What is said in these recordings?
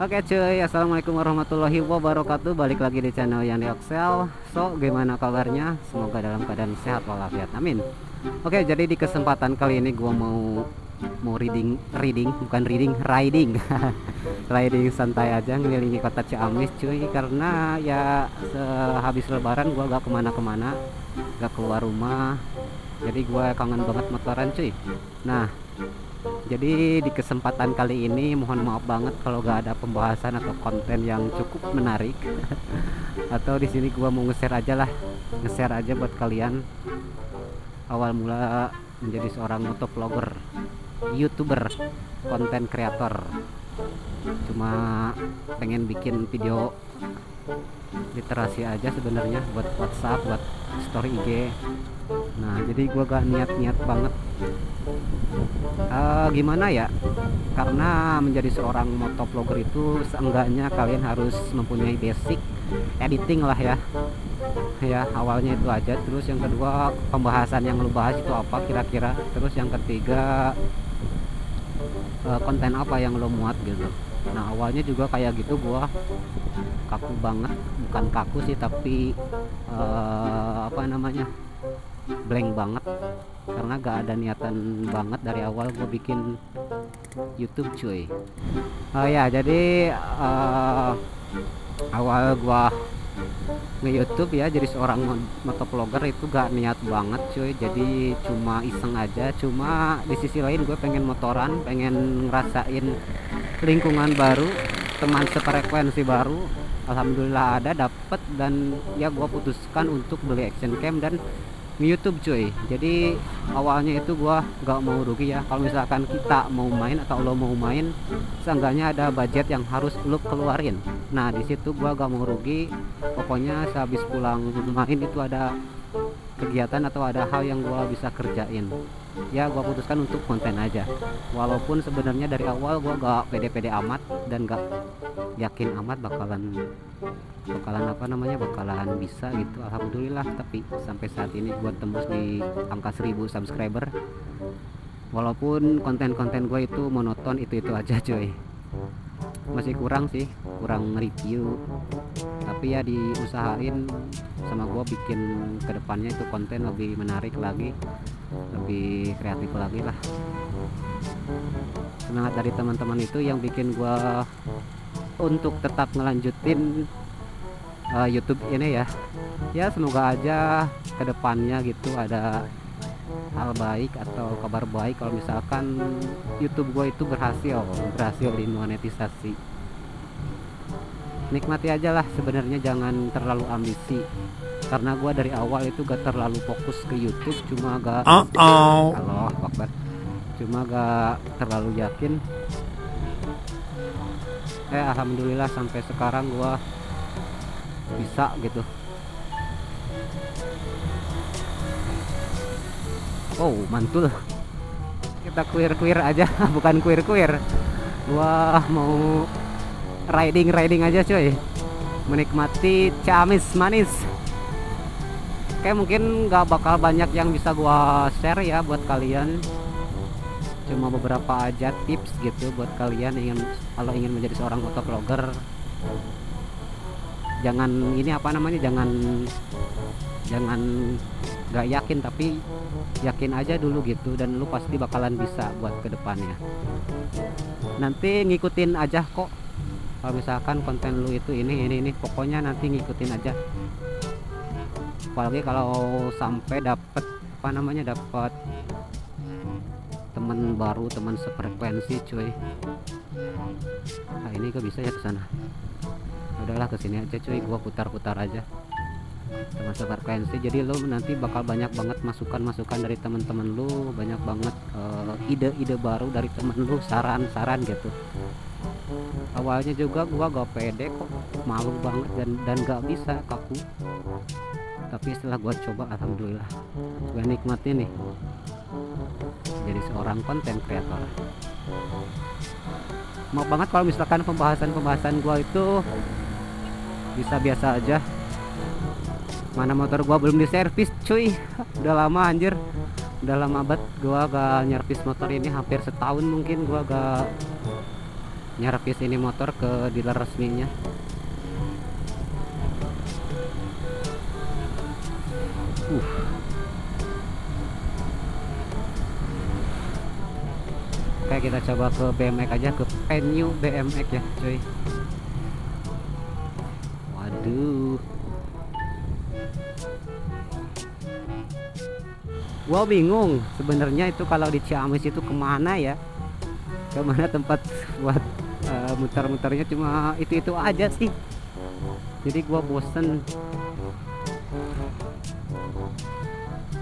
Oke cuy, assalamualaikum warahmatullahi wabarakatuh. Balik lagi di channel yang Oxel. So, gimana kabarnya? Semoga dalam keadaan sehat walafiat. Amin. Oke, jadi di kesempatan kali ini gua mau mau reading, reading bukan reading, riding, riding santai aja ngelilingi kota Ciamis cuy. Karena ya sehabis Lebaran gua gak ke mana-kemana, gak keluar rumah. Jadi gua kangen banget motoran cuy. Nah, jadi di kesempatan kali ini mohon maaf banget kalau gak ada pembahasan atau konten yang cukup menarik. atau di sini gua mau nge-share aja lah, nge-share aja buat kalian awal mula menjadi seorang motovlogger, youtuber, konten kreator. Cuma pengen bikin video literasi aja sebenarnya buat WhatsApp, buat story IG. Nah, jadi gua gak niat-niat banget. Uh, gimana ya? Karena menjadi seorang motovlogger itu seenggaknya kalian harus mempunyai basic editing lah ya. Ya awalnya itu aja. Terus yang kedua pembahasan yang lu bahas itu apa kira-kira? Terus yang ketiga uh, konten apa yang lo muat gitu nah awalnya juga kayak gitu gua. Kaku banget bukan kaku sih tapi uh, apa namanya blank banget. Karena gak ada niatan banget dari awal gue bikin YouTube cuy. Oh ya jadi uh, awal gue nge YouTube ya jadi seorang motovlogger itu gak niat banget cuy. Jadi cuma iseng aja. Cuma di sisi lain gue pengen motoran pengen ngerasain lingkungan baru teman sefrekuensi baru Alhamdulillah ada dapet dan ya gue putuskan untuk beli action cam dan YouTube cuy. Jadi awalnya itu gua gak mau rugi ya. Kalau misalkan kita mau main atau lo mau main seenggaknya ada budget yang harus lo keluarin. Nah di situ gua gak mau rugi. Pokoknya sehabis pulang main itu ada kegiatan atau ada hal yang gua bisa kerjain ya gua putuskan untuk konten aja. Walaupun sebenarnya dari awal gua gak pede-pede amat dan gak yakin amat bakalan bakalan apa namanya bakalan bisa gitu alhamdulillah. Tapi sampai saat ini gue tembus di angka 1000 subscriber. Walaupun konten-konten gue itu monoton itu-itu aja cuy. Masih kurang sih kurang review tapi ya diusahain sama gue bikin ke depannya itu konten lebih menarik lagi lebih kreatif lagi lah. Semangat dari teman-teman itu yang bikin gue untuk tetap ngelanjutin uh, YouTube ini ya. Ya semoga aja ke depannya gitu ada hal baik atau kabar baik. Kalau misalkan YouTube gue itu berhasil berhasil di monetisasi nikmati aja lah sebenarnya jangan terlalu ambisi. Karena gue dari awal itu gak terlalu fokus ke YouTube cuma gak uh -oh. halo cuma gak terlalu yakin. Eh alhamdulillah sampai sekarang gua bisa gitu. Oh mantul. Kita queer queer aja bukan queer queer gua mau riding riding aja cuy. Menikmati camis manis. Kayak mungkin nggak bakal banyak yang bisa gua share ya buat kalian. Cuma beberapa aja tips gitu buat kalian ingin kalau ingin menjadi seorang motovlogger jangan ini apa namanya jangan jangan nggak yakin tapi yakin aja dulu gitu dan lu pasti bakalan bisa buat ke depannya nanti ngikutin aja kok kalau misalkan konten lu itu ini ini ini pokoknya nanti ngikutin aja. Apalagi kalau sampai dapet apa namanya dapat teman baru teman sefrekuensi cuy. Nah ini kok bisa ya ke sana? Udahlah ke sini aja cuy. Gua putar-putar aja. Teman sefrekuensi. Jadi lo nanti bakal banyak banget masukan-masukan dari teman-teman lu. Banyak banget eh, ide-ide uh, baru dari temen lu. Saran-saran gitu awalnya juga gua gak pede kok malu banget dan dan gak bisa kaku. Tapi setelah gua coba alhamdulillah gue nikmatin nih. Jadi seorang konten kreator. Mau banget kalau misalkan pembahasan-pembahasan gua itu bisa biasa aja. Mana motor gua belum diservis cuy. Udah lama anjir. Udah lama banget gua gak nyervis motor ini hampir setahun mungkin gua gak nyervis ini motor ke dealer resminya. Uh. Oke kita coba ke BMX aja ke venue BMX ya cuy. Waduh. Gua bingung sebenarnya itu kalau di Ciamis itu ke mana ya? Ke mana tempat buat uh, muter-muternya cuma itu-itu aja sih. Jadi gua bosen.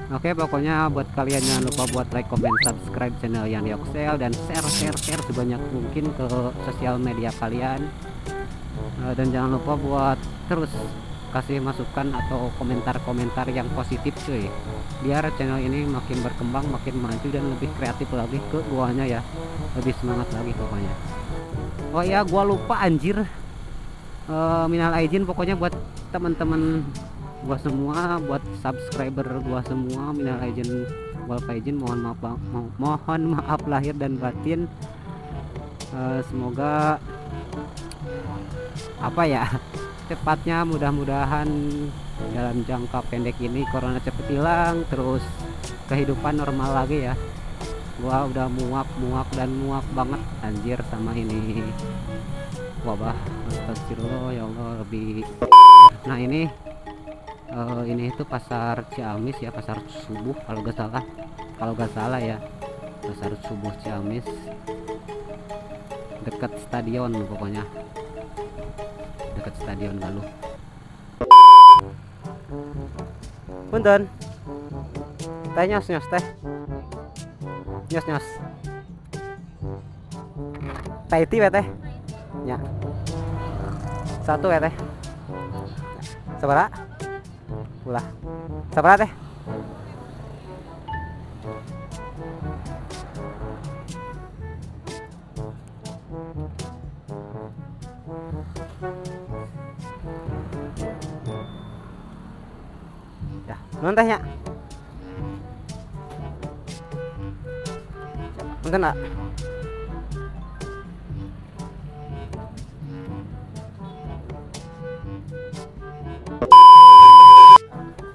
Oke pokoknya buat kalian jangan lupa buat like, comment, subscribe channel yang Yoxel dan share share share sebanyak mungkin ke sosial media kalian. Uh, dan jangan lupa buat terus kasih masukan atau komentar-komentar yang positif cuy. Biar channel ini makin berkembang makin maju dan lebih kreatif lagi ke guanya ya. Lebih semangat lagi pokoknya. Oh ya gua lupa anjir. Uh, minal aijin pokoknya buat teman-teman gua semua buat subscriber gua semua minal aijin wal faizin mohon maaf mo mohon maaf lahir dan batin. Uh, semoga apa ya cepatnya mudah-mudahan dalam jangka pendek ini corona cepet hilang terus kehidupan normal lagi ya. Gua udah muak muak dan muak banget anjir sama ini wabah astagfirullah ya Allah lebih nah ini uh, ini itu pasar Ciamis ya pasar subuh kalau gak salah. Kalau gak salah ya pasar subuh Ciamis. Dekat stadion pokoknya dekat stadion Galuh punten. Teh nyos nyos teh. Nyos nyos. Teh itu ya teh? Ya. Satu ya teh. Seberapa ulah. Seberapa teh ya non tehnya Punten nak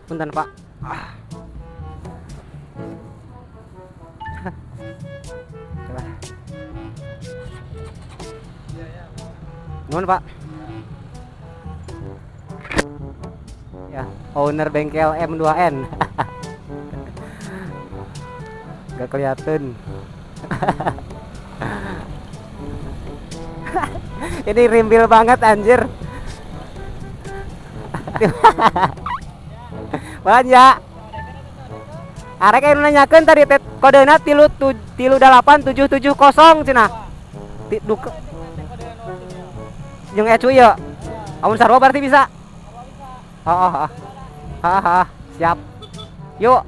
Punten pak. Ah. Nuhun pak owner bengkel M2N gak kelihatan. Ini rimbil banget anjir. Banyak arek yang nanyakan tadi tet kodena tilu tu, tilu delapan tujuh tujuh kosong cina. Duke jeung ecu ya amun sarwa berarti bisa. Oh, oh, oh. hả hả dập. Vô.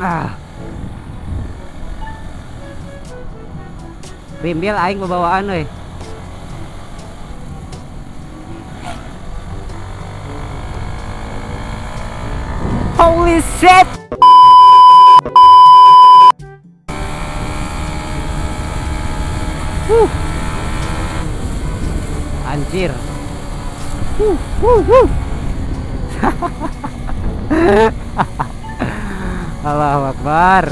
À. vì biết là anh và bầu anh rồi Holy shit! Allahu Akbar.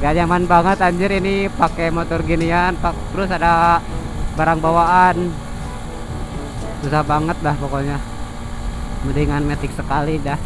Gak nyaman banget anjir ini pakai motor ginian, pak terus ada barang bawaan. Susah banget dah pokoknya. Mendingan metik sekali dah.